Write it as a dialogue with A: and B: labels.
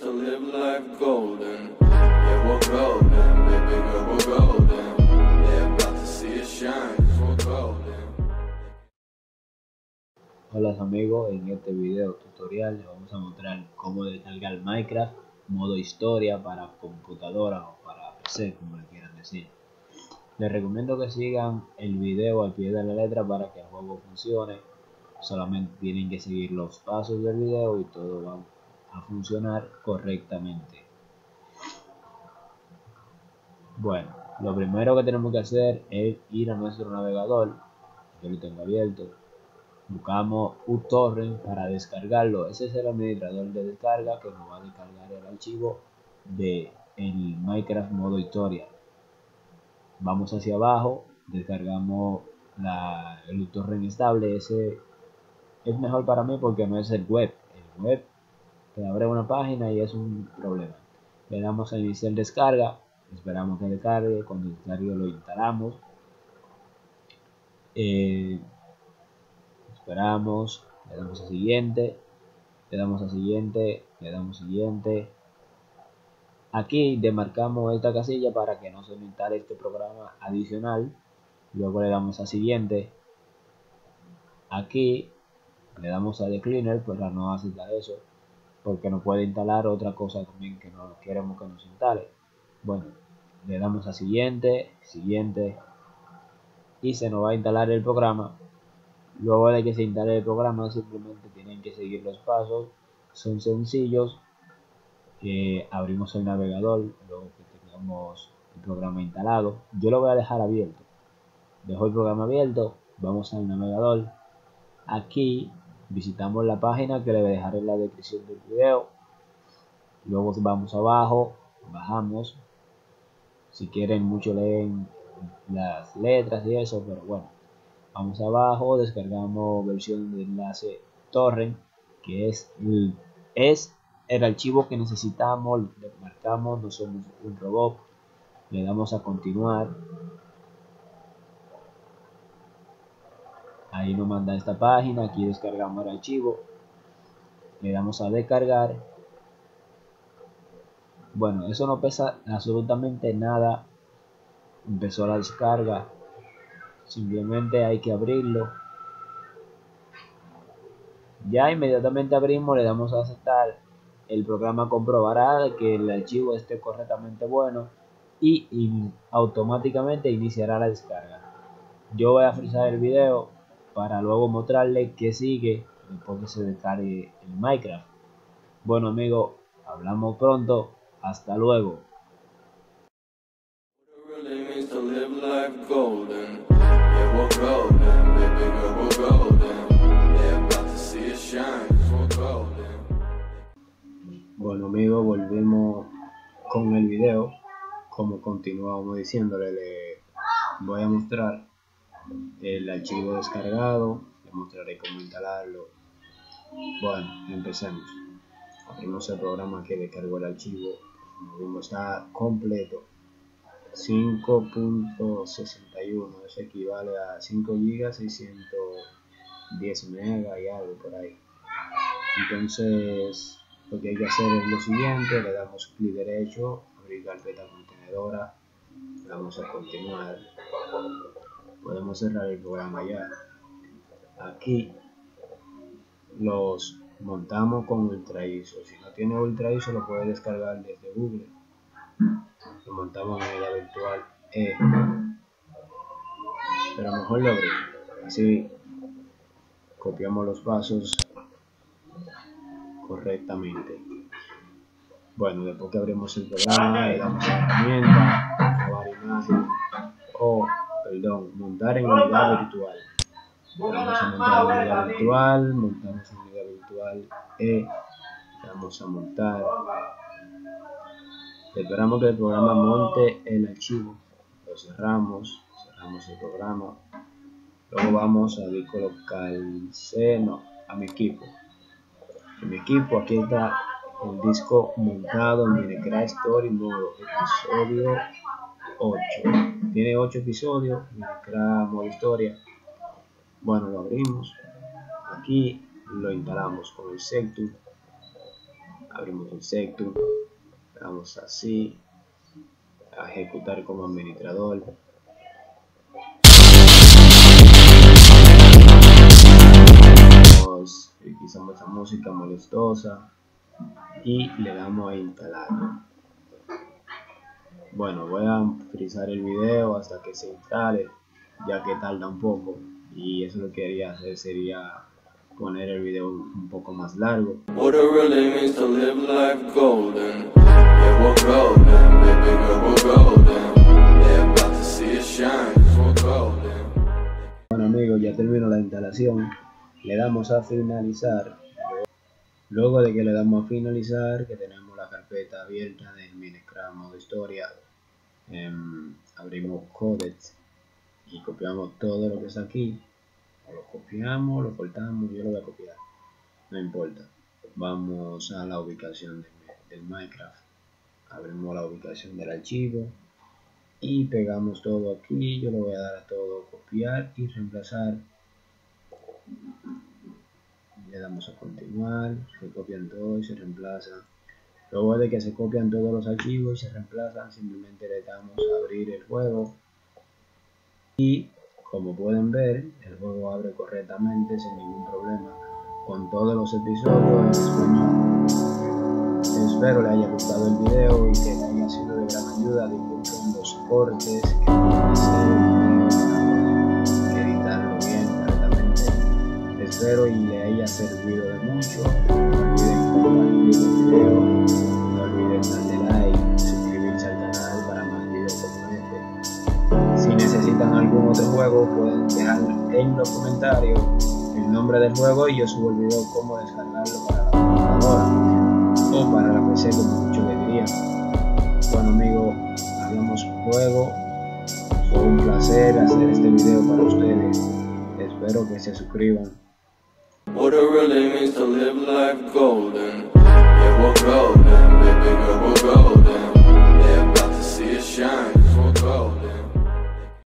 A: to live life golden. Yeah, we're golden, baby girl, we're golden. They're about to see shine, cause we're golden.
B: Hola amigos, en este video tutorial les vamos a mostrar cómo descargar Minecraft modo historia para computadora o para PC, como le quieran decir. Les recomiendo que sigan el video al pie de la letra para que el juego funcione. Solamente tienen que seguir los pasos del video y todo va a funcionar correctamente. Bueno, lo primero que tenemos que hacer es ir a nuestro navegador. Yo lo tengo abierto buscamos uTorrent para descargarlo. Ese es el administrador de descarga que nos va a descargar el archivo de el Minecraft modo historia. Vamos hacia abajo, descargamos la, el uTorrent estable. Ese es mejor para mí porque no es el web. El web te abre una página y es un problema. Le damos a iniciar descarga, esperamos que descargue, cuando descargue lo instalamos. Eh, esperamos, le damos a siguiente, le damos a siguiente, le damos siguiente. Aquí demarcamos esta casilla para que no se instale este programa adicional. Luego le damos a siguiente. Aquí le damos a decliner para no aceptar eso. Porque no puede instalar otra cosa también que no queremos que nos instale. Bueno, le damos a siguiente, siguiente. Y se nos va a instalar el programa Luego de que se instale el programa, simplemente tienen que seguir los pasos. Son sencillos. abrimos el navegador, luego que tengamos el programa instalado. Yo lo voy a dejar abierto. Dejo el programa abierto, vamos al navegador. Aquí visitamos la página que le voy a dejar en la descripción del video. Luego vamos abajo, bajamos. Si quieren mucho leen las letras y eso, pero bueno vamos abajo, descargamos versión de enlace torrent, que es el, es el archivo que necesitamos, marcamos, no somos un robot, le damos a continuar. Ahí nos manda esta página, aquí descargamos el archivo, le damos a descargar. Bueno, eso no pesa absolutamente nada. Empezó la descarga, simplemente hay que abrirlo. Ya inmediatamente abrimos le damos a aceptar. El programa comprobará que el archivo esté correctamente bueno y, automáticamente iniciará la descarga. Yo voy a frizar el video para luego mostrarle que sigue después que se descargue el minecraft. Bueno amigos hablamos pronto. Hasta luego. Bueno amigos, volvemos con el video. Como continuamos diciéndole, le voy a mostrar el archivo descargado. Le mostraré cómo instalarlo. Bueno, empecemos. Abrimos el programa que descargó el archivo. Como ya completo. 5.61 eso equivale a 5 GB 610 MB y algo por ahí entonces lo que hay que hacer es lo siguiente le damos clic derecho abrir carpeta contenedora le damos a continuar podemos cerrar el programa ya. Aquí los montamos con Ultra ISO. Si no tiene Ultra ISO lo puede descargar desde Google. Lo montamos en la virtual E. Pero mejor lo abrimos. Así copiamos los pasos correctamente. Bueno después que abrimos el programa le damos a herramienta grabar imagen o perdón montar en unidad virtual vamos a montar en unidad virtual montamos en unidad virtual E vamos a montar Esperamos que el programa monte el archivo. Lo cerramos, cerramos el programa. Luego vamos a disco local C, no, a mi equipo. En mi equipo aquí está el disco montado en Minecraft Story modo episodio 8. Tiene 8 episodios, Minecraft modo historia. Bueno, lo abrimos. Aquí lo instalamos con el Sectum. Abrimos el sector, le damos así, a ejecutar como administrador. Quizás esa música molestosa y le damos a instalar. Bueno, voy a frizar el video hasta que se instale, ya que tarda un poco y eso lo que quería hacer sería poner el video un poco más largo. Bueno amigos, ya terminó la instalación. Le damos a finalizar. Luego de que le damos a finalizar, que tenemos la carpeta abierta del Minecraft modo historia, em, abrimos Codex y copiamos todo lo que está aquí lo copiamos, lo cortamos, yo lo voy a copiar, no importa. Vamos a la ubicación del Minecraft, abrimos la ubicación del archivo y pegamos todo aquí, yo le voy a dar a todo copiar y reemplazar. Le damos a continuar, se copian todo y se reemplaza. Luego de que se copian todos los archivos y se reemplazan, simplemente le damos a abrir el juego y como pueden ver, el juego abre correctamente sin ningún problema con todos los episodios en. Espero le haya gustado el video y que le haya sido de gran ayuda. Disculpen los cortes que que editarlo bien correctamente. Espero y le haya servido de mucho. Compartir el video, no olviden darle like, suscribirse al canal para más videos como este. Si necesitan algún otro juego, pueden dejar en los comentarios el nombre del juego y yo subo el video cómo descargarlo para la computadora o para la PC como muchos le dirían. Bueno amigos, hablamos juego. Fue un placer hacer este video para ustedes. Espero que se suscriban. What it really means to live life golden. Yeah,
A: we're golden, baby girl, we're golden. They're about to see us shine, we
B: we're golden.